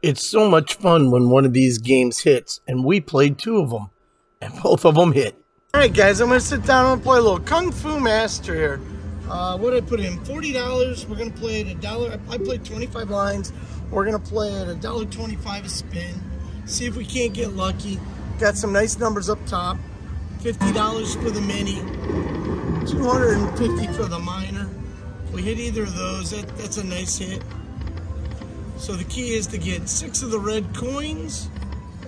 It's so much fun when one of these games hits, and we played two of them, and both of them hit. All right, guys, I'm gonna sit down and play a little Kung Fu Master here. Uh, what did I put in? $40. We're gonna play at a dollar. I played 25 lines. We're gonna play at a dollar 25 a spin. See if we can't get lucky. Got some nice numbers up top. $50 for the mini. 250 for the minor. We hit either of those, that, that's a nice hit. So the key is to get six of the red coins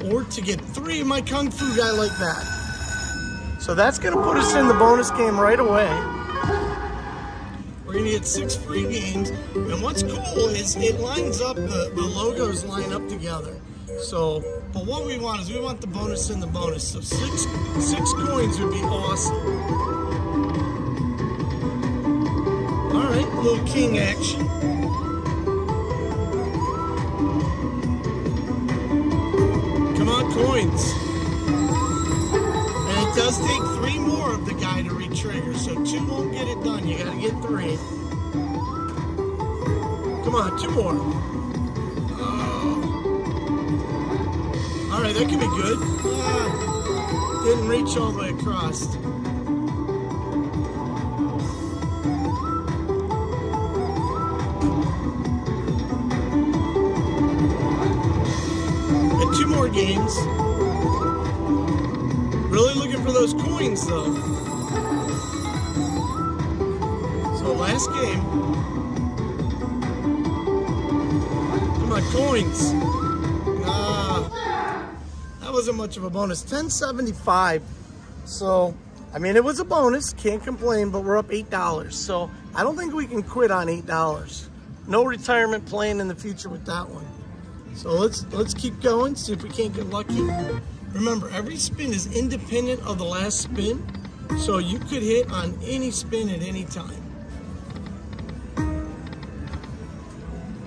or to get three of my Kung Fu guy like that. So that's gonna put us in the bonus game right away. We're gonna get six free games. And what's cool is it lines up, the, the logos line up together. So, but what we want is we want the bonus in the bonus. So six, six coins would be awesome. All right, little king action. Come on, coins does take three more of the guy to re-trigger, so two won't get it done. You gotta get three. Come on, two more. Oh. All right, that could be good. Ah, didn't reach all the way across. And two more games for those coins, though. So last game. Come on, coins. Ah, that wasn't much of a bonus. 1075. So, I mean, it was a bonus. Can't complain, but we're up $8. So, I don't think we can quit on $8. No retirement plan in the future with that one. So let's let's keep going, see if we can't get lucky. Remember, every spin is independent of the last spin, so you could hit on any spin at any time.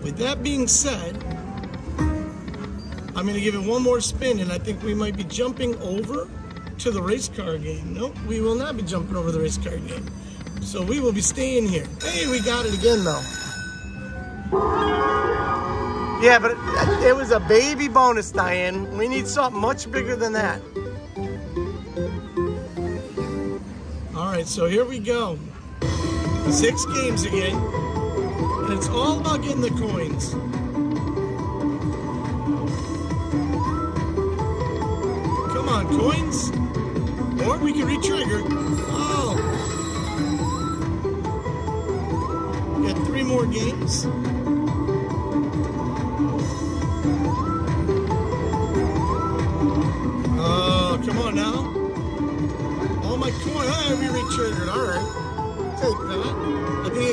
With that being said, I'm going to give it one more spin, and I think we might be jumping over to the race car game. Nope, we will not be jumping over the race car game. So we will be staying here. Hey, we got it again, though. Yeah, but it, it was a baby bonus, Diane. We need something much bigger than that. All right, so here we go. Six games again. And it's all about getting the coins. Come on, coins. Or we can re-trigger. Oh. Get three more games.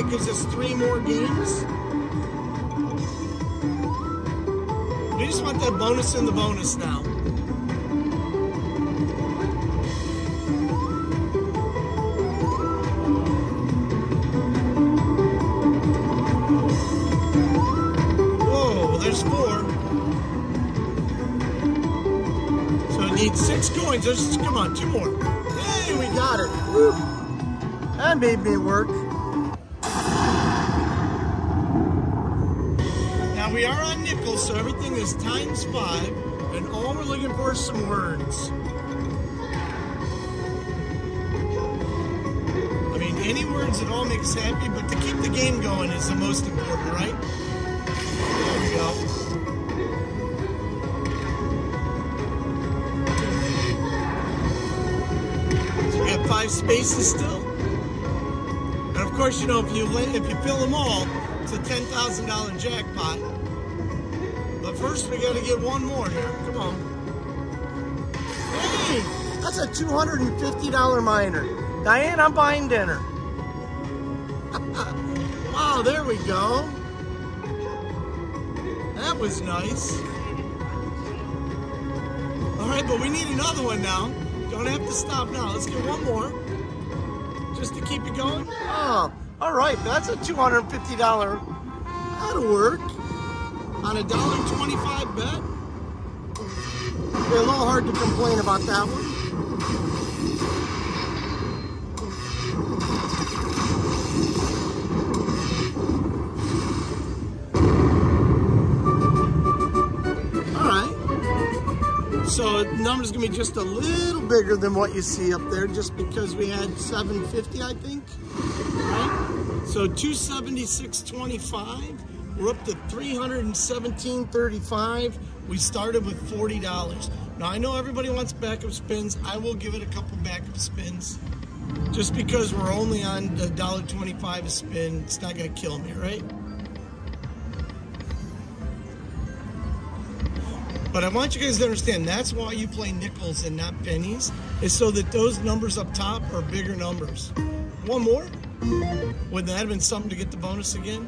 It gives us three more games. We just want that bonus in the bonus now. Whoa, there's four. So it needs six coins. There's, come on, two more. Hey, we got it. Woo. That made me work. We are on nickels, so everything is times five, and all we're looking for is some words. I mean, any words that all makes happy, but to keep the game going is the most important, right? There we go. five spaces still And of course, you know, if you if you fill them all, it's a $10,000 jackpot. First, we got to get one more here. Come on. Hey, that's a $250 minor. Diane, I'm buying dinner. wow, there we go. That was nice. All right, but we need another one now. Don't have to stop now. Let's get one more just to keep it going? Oh, all right. That's a $250. That'll work. On a $1.25 bet. Be a little hard to complain about that one. So the number's gonna be just a little bigger than what you see up there, just because we had 750, I think, right? So 276.25. We're up to 317.35. We started with $40. Now I know everybody wants backup spins. I will give it a couple backup spins. Just because we're only on the $1.25 a spin, it's not gonna kill me, right? But I want you guys to understand that's why you play nickels and not pennies, is so that those numbers up top are bigger numbers. One more? Wouldn't that have been something to get the bonus again?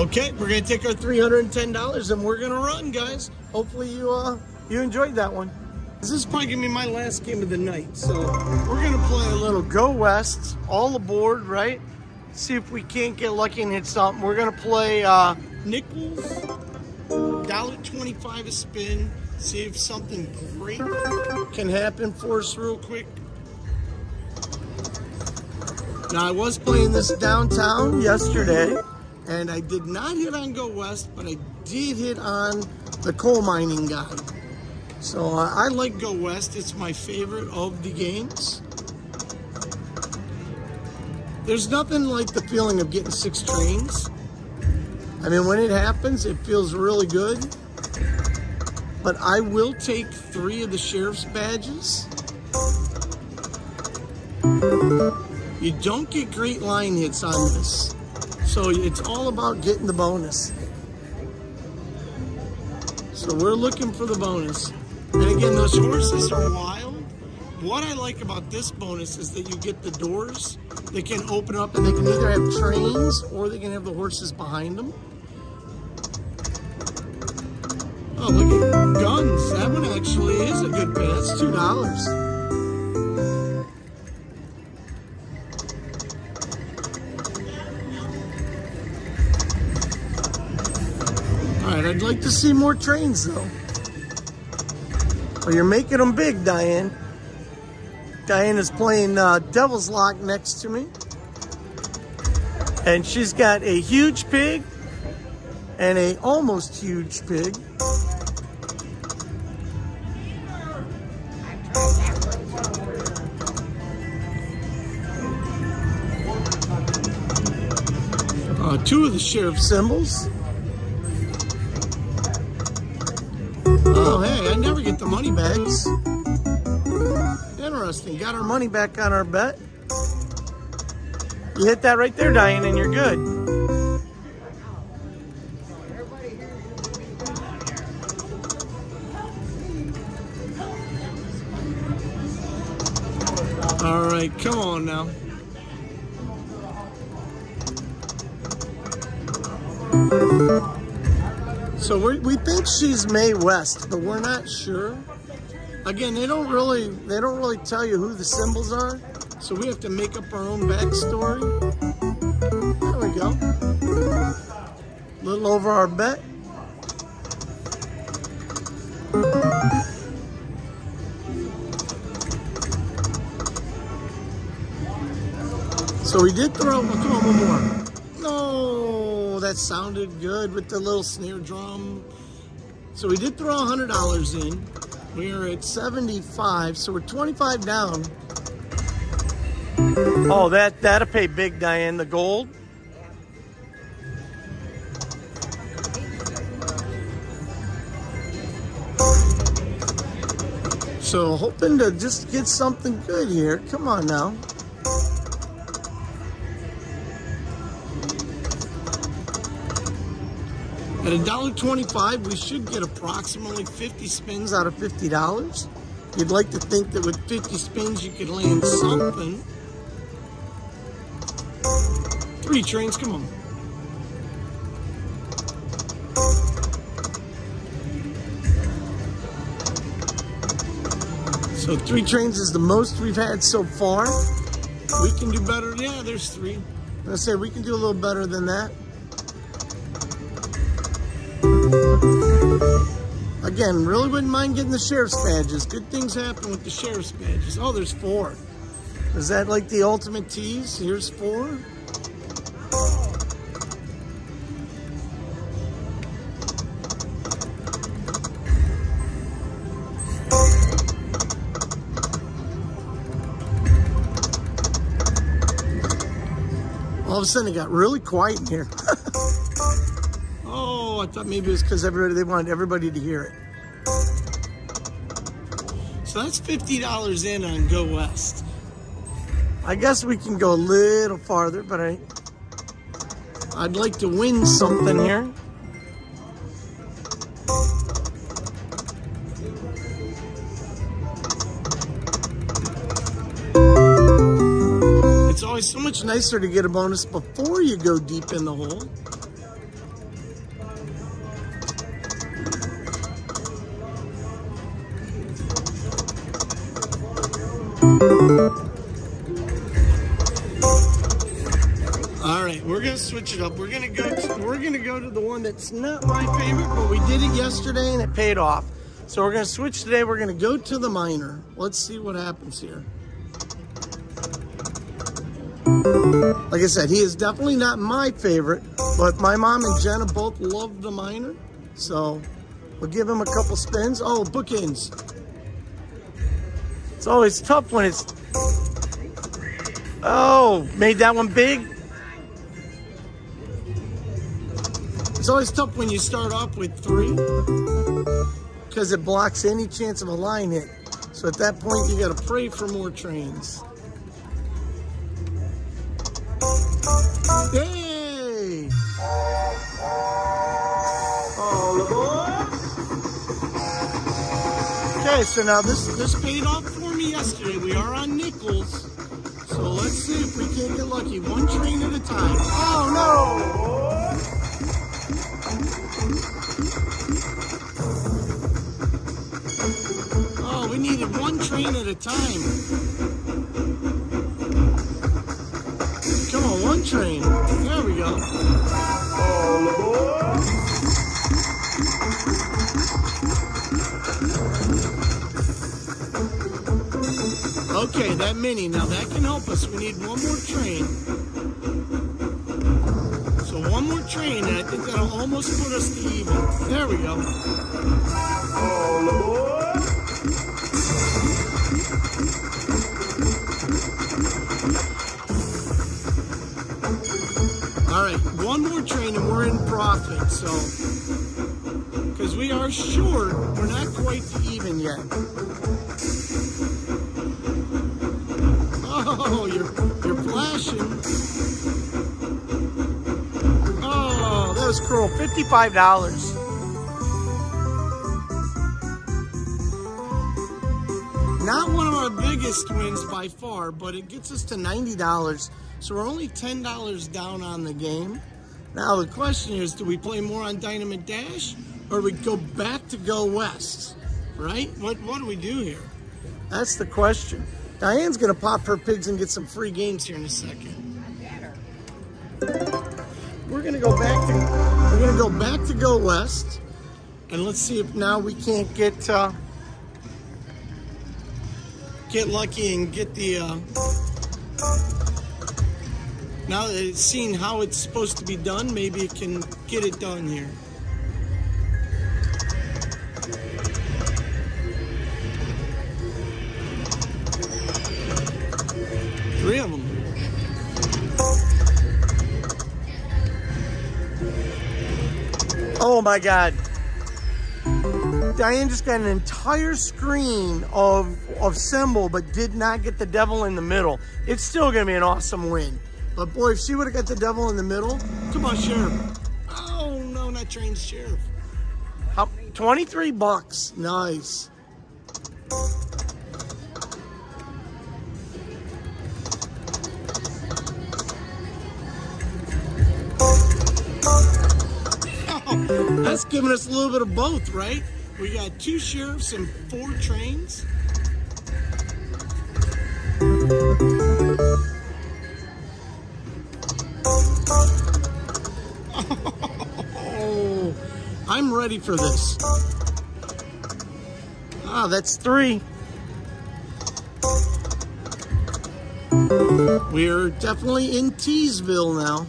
Okay, we're gonna take our $310 and we're gonna run, guys. Hopefully you uh you enjoyed that one. This is probably gonna be my last game of the night. So we're gonna play a little Go West, all aboard, right? See if we can't get lucky and hit something. We're gonna play uh nickels, $1.25 a spin. See if something great can happen for us real quick. Now I was playing this downtown yesterday and I did not hit on Go West, but I did hit on the coal mining guy. So uh, I like Go West. It's my favorite of the games. There's nothing like the feeling of getting six trains. I mean, when it happens, it feels really good. But I will take three of the sheriff's badges. You don't get great line hits on this. So it's all about getting the bonus. So we're looking for the bonus. And again, those horses are wild. What I like about this bonus is that you get the doors. They can open up and they can either have trains or they can have the horses behind them. Oh, look at guns. That one actually is a good bet. That's $2. See more trains though. Well, you're making them big, Diane. Diane is playing uh, Devil's Lock next to me. And she's got a huge pig and a almost huge pig. Uh, two of the sheriff symbols. The money bags. Interesting. Got our money back on our bet. You hit that right there, Diane, and you're good. All right, come on now. So we think she's Mae West, but we're not sure. Again, they don't really they don't really tell you who the symbols are, so we have to make up our own backstory. There we go. A little over our bet. So we did throw, come on, one more that sounded good with the little snare drum. So we did throw $100 in. We are at 75, so we're 25 down. Oh, that, that'll pay big, Diane, the gold. So hoping to just get something good here. Come on now. At $1.25, we should get approximately 50 spins out of $50. You'd like to think that with 50 spins, you could land something. Three trains, come on. So three trains is the most we've had so far. We can do better. Yeah, there's three. I say we can do a little better than that. Again, really wouldn't mind getting the sheriff's badges. Good things happen with the sheriff's badges. Oh, there's four. Is that like the ultimate tease? Here's four. All of a sudden it got really quiet in here. I thought maybe it was because everybody they wanted everybody to hear it. So that's $50 in on Go West. I guess we can go a little farther, but I, I'd like to win something here. It's always so much nicer to get a bonus before you go deep in the hole. Switch it up. We're gonna go. To, we're gonna go to the one that's not my favorite, but we did it yesterday and it paid off. So we're gonna switch today. We're gonna go to the miner. Let's see what happens here. Like I said, he is definitely not my favorite, but my mom and Jenna both love the miner. So we'll give him a couple spins. Oh, bookends. It's always tough when it's... Oh, made that one big. It's always tough when you start off with three because it blocks any chance of a line hit. So at that point, you got to pray for more trains. Aboard! Okay, so now this this paid off for me yesterday. We are on nickels. So let's see if we can't get lucky. One train at a time. Oh no! One train at a time. Come on, one train. There we go. All aboard. Okay, that mini. Now that can help us. We need one more train. So one more train, and I think that'll almost put us to even. There we go. All aboard. Profit. So, because we are short, we're not quite even yet. Oh, you're you're flashing. Oh, that was cruel. Fifty-five dollars. Not one of our biggest wins by far, but it gets us to ninety dollars. So we're only ten dollars down on the game. Now the question is, do we play more on Dynamite Dash, or we go back to Go West? Right? What what do we do here? That's the question. Diane's gonna pop her pigs and get some free games here in a second. We're gonna go back to we're gonna go back to Go West, and let's see if now we can't get uh, get lucky and get the. Uh, now that it's seen how it's supposed to be done, maybe it can get it done here. Three of them. Oh my God. Diane just got an entire screen of, of symbol, but did not get the devil in the middle. It's still gonna be an awesome win. But boy, if she would have got the devil in the middle, come on, Sheriff. Oh no, not trained Sheriff. How, 23 bucks, nice. That's giving us a little bit of both, right? We got two sheriffs and four trains. I'm ready for this. Ah, that's three. We're definitely in Teesville now.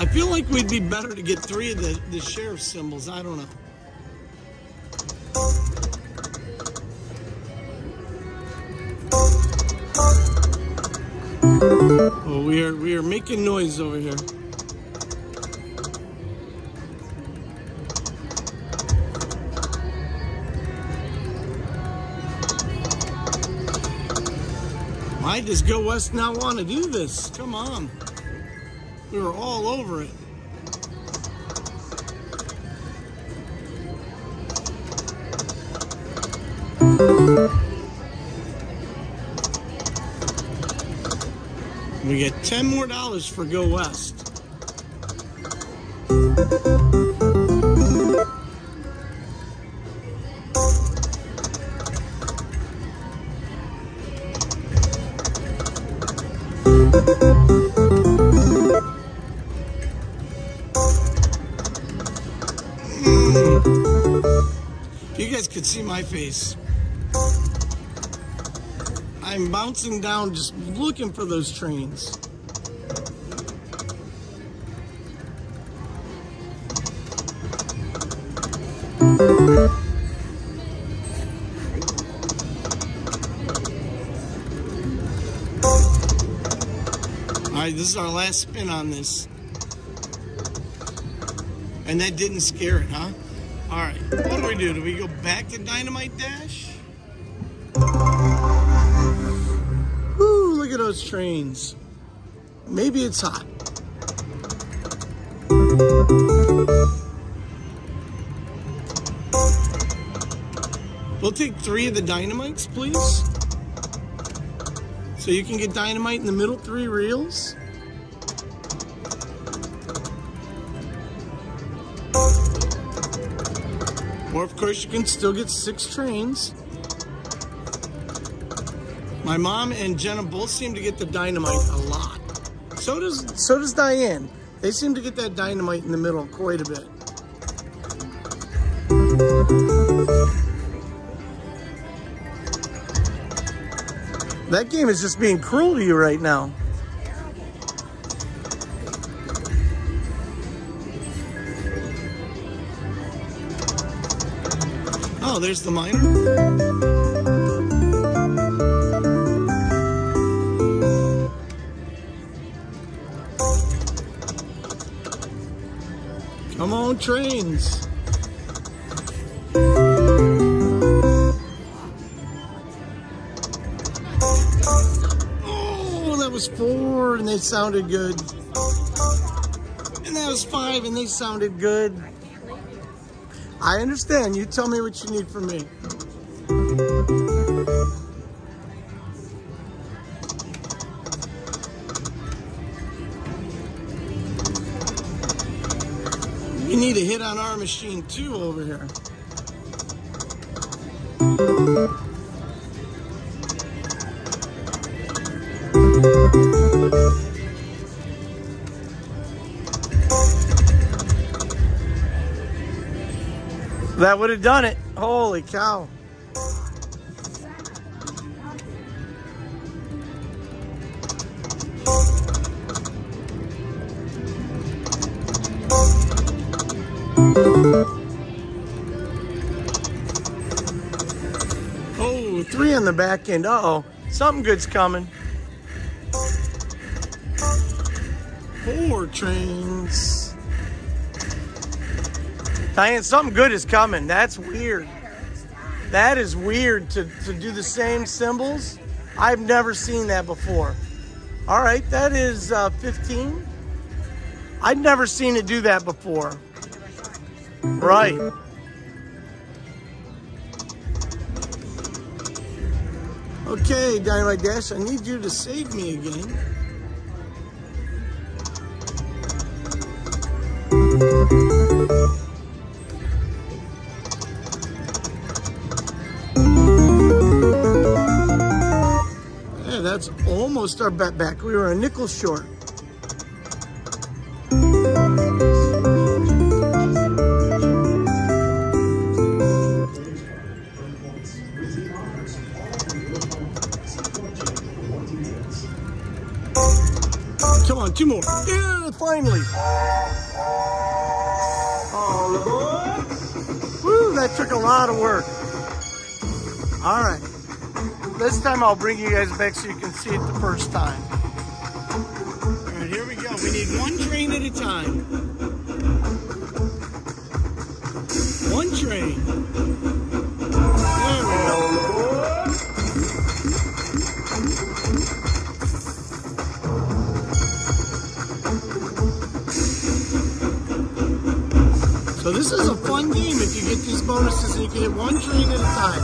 I feel like we'd be better to get three of the, the sheriff symbols. I don't know. Oh, we are we are making noise over here. Why does Go West not want to do this? Come on. We were all over it. We get 10 more dollars for Go West. Face. I'm bouncing down just looking for those trains. All right, this is our last spin on this. And that didn't scare it, huh? All right, what do we do? Do we go back to Dynamite Dash? Woo, look at those trains. Maybe it's hot. We'll take three of the dynamites, please. So you can get dynamite in the middle three reels. Or of course you can still get six trains. My mom and Jenna both seem to get the dynamite a lot. So does so does Diane. They seem to get that dynamite in the middle quite a bit. That game is just being cruel to you right now. Oh, there's the miner. Come on, trains. Oh, that was four and they sounded good. And that was five and they sounded good. I understand. You tell me what you need from me. We need a hit on our machine too over here. That would have done it. Holy cow. Oh, three on the back end. Uh-oh. Something good's coming. Four trains. Diane, something good is coming. That's weird. That is weird to, to do the same symbols. I've never seen that before. All right, that is uh, 15. I've never seen it do that before. Right. Okay, Dynamite Dash, I need you to save me again. Yeah, that's almost our bet back. We were a nickel short. Come on, two more. Yeah, finally. Woo, that took a lot of work. All right. This time I'll bring you guys back so you can see it the first time. All right, here we go. We need one train at a time. One train. There we go. So this is a fun game if you get these bonuses and you can hit one train at a time.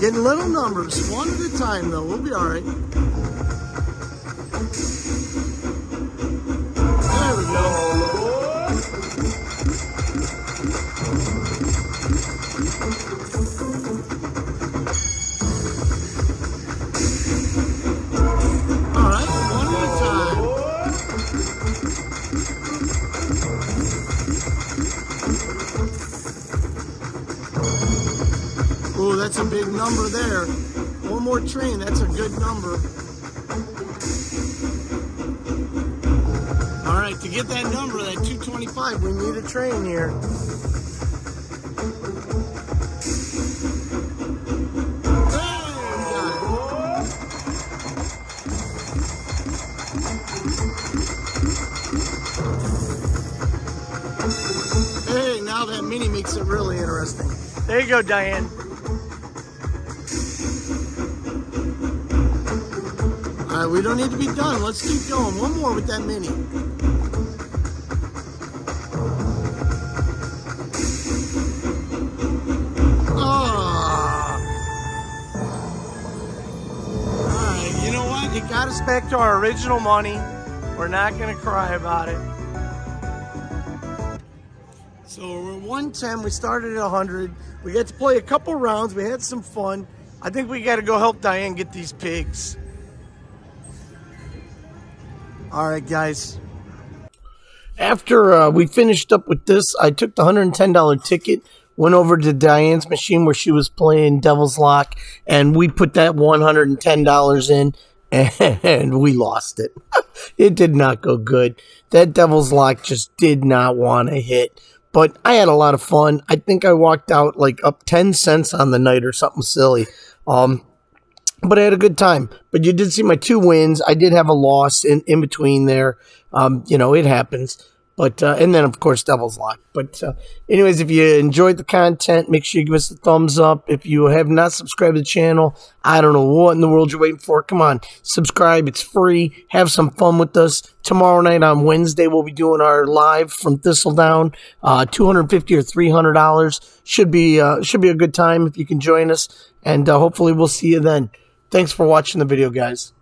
Getting little numbers, one at a time though. We'll be all right. Oh, that's a big number there. One more train, that's a good number. All right, to get that number, that 225, we need a train here. There you go, Diane. All right, we don't need to be done. Let's keep going. One more with that mini. Ah. All right, you know what? It got us back to our original money. We're not going to cry about it. So we're 110. We started at 100. We got to play a couple rounds. We had some fun. I think we got to go help Diane get these pigs. All right, guys. After uh, we finished up with this, I took the $110 ticket, went over to Diane's machine where she was playing Devil's Lock, and we put that $110 in, and we lost it. it did not go good. That Devil's Lock just did not want to hit. But I had a lot of fun. I think I walked out like up 10 cents on the night or something silly. Um, but I had a good time. But you did see my two wins. I did have a loss in, in between there. Um, you know, it happens. But uh, and then of course Devil's Lock. But uh, anyways, if you enjoyed the content, make sure you give us a thumbs up. If you have not subscribed to the channel, I don't know what in the world you're waiting for. Come on, subscribe. It's free. Have some fun with us. Tomorrow night on Wednesday, we'll be doing our live from Thistledown. Uh, Two hundred fifty or three hundred dollars should be uh, should be a good time if you can join us. And uh, hopefully we'll see you then. Thanks for watching the video, guys.